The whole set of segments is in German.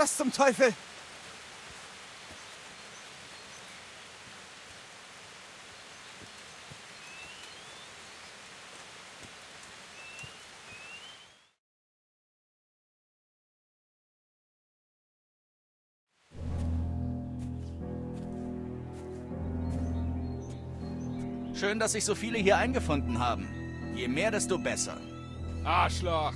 Was zum Teufel? Schön, dass sich so viele hier eingefunden haben. Je mehr, desto besser. Arschloch.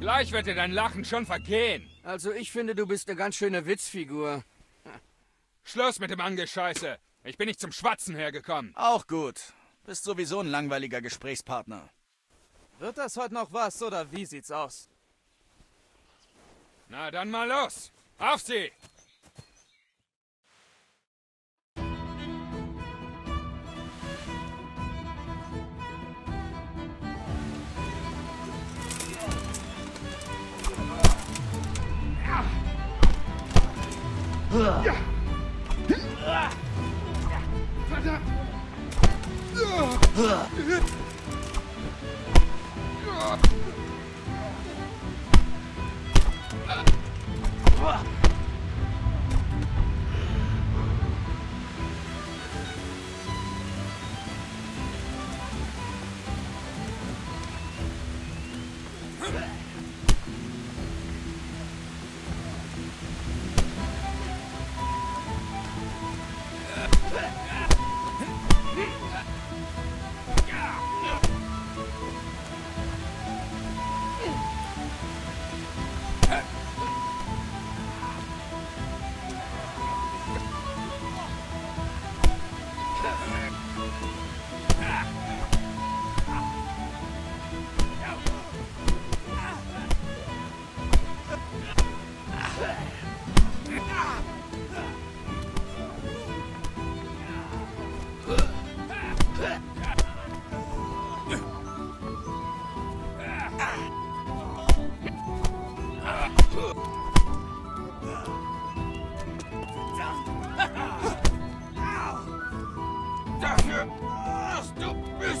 Gleich wird dir dein Lachen schon vergehen. Also ich finde, du bist eine ganz schöne Witzfigur. Schluss mit dem Angescheiße. Ich bin nicht zum Schwatzen hergekommen. Auch gut. Bist sowieso ein langweiliger Gesprächspartner. Wird das heute noch was oder wie sieht's aus? Na dann mal los. Auf sie! 呃呀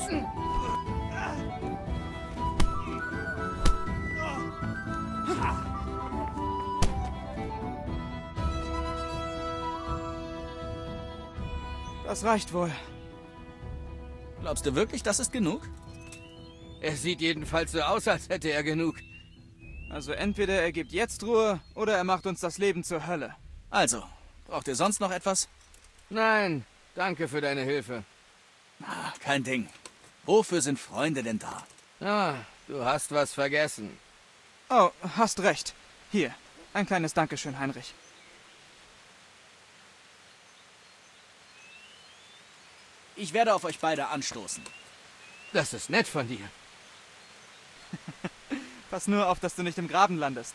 büßen. Das reicht wohl. Glaubst du wirklich, das ist genug? Er sieht jedenfalls so aus, als hätte er genug. Also entweder er gibt jetzt Ruhe oder er macht uns das Leben zur Hölle. Also, braucht ihr sonst noch etwas? Nein, danke für deine Hilfe. Ah, kein Ding. Wofür sind Freunde denn da? Ah, du hast was vergessen. Oh, hast recht. Hier, ein kleines Dankeschön, Heinrich. Ich werde auf euch beide anstoßen. Das ist nett von dir. Pass nur auf, dass du nicht im Graben landest.